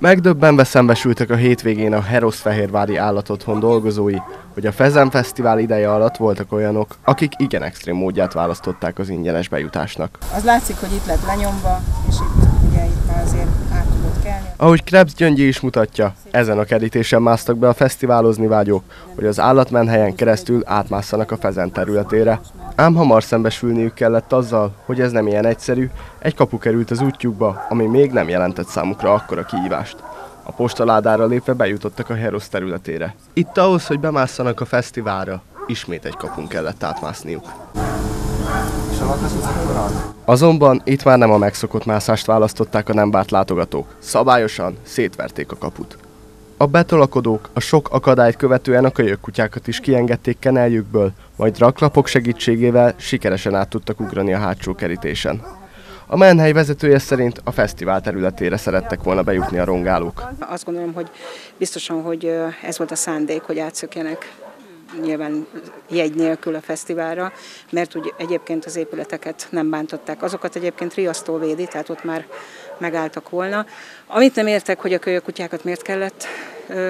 Megdöbbenve szembesültek a hétvégén a Herosz-Fehérvári állatotthon dolgozói, hogy a Fezen Fesztivál ideje alatt voltak olyanok, akik igen extrém módját választották az ingyenes bejutásnak. Az látszik, hogy itt lett lenyomva, és itt ugye itt már azért át tudott kelni. Ahogy Krebs Gyöngyi is mutatja, ezen a kerítésen másztak be a fesztiválozni vágyók, hogy az állatmenhelyen keresztül átmásszanak a Fezen területére. Ám hamar szembesülniük kellett azzal, hogy ez nem ilyen egyszerű, egy kapu került az útjukba, ami még nem jelentett számukra akkora kihívást. A postaládára lépve bejutottak a Herosz területére. Itt ahhoz, hogy bemásszanak a fesztiválra, ismét egy kapun kellett átmászniuk. Azonban itt már nem a megszokott mászást választották a nem bárt látogatók. Szabályosan szétverték a kaput. A betolakodók a sok akadályt követően a kölyökkutyákat is kiengedték keneljükből, majd raklapok segítségével sikeresen át tudtak ugrani a hátsó kerítésen. A menhely vezetője szerint a fesztivál területére szerettek volna bejutni a rongálók. Azt gondolom, hogy biztosan, hogy ez volt a szándék, hogy átszökjenek nyilván jegy nélkül a fesztiválra, mert úgy egyébként az épületeket nem bántották. Azokat egyébként riasztó védi, tehát ott már megálltak volna. Amit nem értek, hogy a kölyökutyákat miért kellett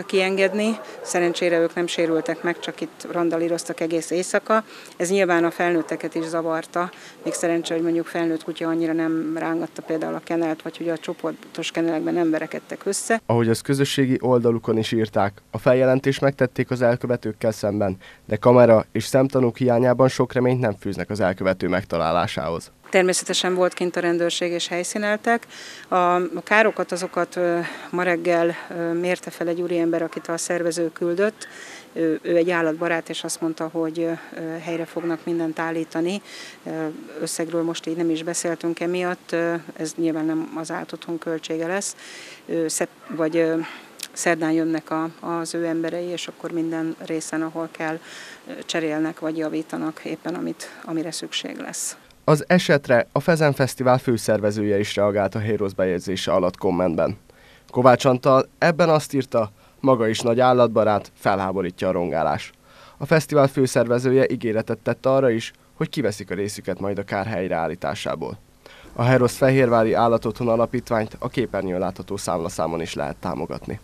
kiengedni. Szerencsére ők nem sérültek meg, csak itt randalíroztak egész éjszaka. Ez nyilván a felnőtteket is zavarta. Még szerencsé, hogy mondjuk felnőtt kutya annyira nem rángatta például a kenelt, vagy hogy a csoportos kenelekben nem verekedtek össze. Ahogy az közösségi oldalukon is írták, a feljelentést megtették az elkövetőkkel szemben, de kamera és szemtanúk hiányában sok reményt nem fűznek az elkövető megtalálásához. Természetesen volt kint a rendőrség és helyszíneltek. A, károkat azokat ma reggel mérte fel egy úriember, akit a szervező küldött. Ő, egy állatbarát, és azt mondta, hogy helyre fognak mindent állítani. Összegről most így nem is beszéltünk emiatt, ez nyilván nem az állatotthon költsége lesz, vagy szerdán jönnek a, az ő emberei, és akkor minden részen, ahol kell, cserélnek vagy javítanak éppen, amit, amire szükség lesz. Az esetre a Fezen Fesztivál főszervezője is reagált a Heroes bejegyzése alatt kommentben. Kovács Antal ebben azt írta, maga is nagy állatbarát, felháborítja a rongálás. A fesztivál főszervezője ígéretet tett arra is, hogy kiveszik a részüket majd a kár helyreállításából. A Herosz Fehérvári Állatotthon Alapítványt a képernyőn látható számlaszámon is lehet támogatni.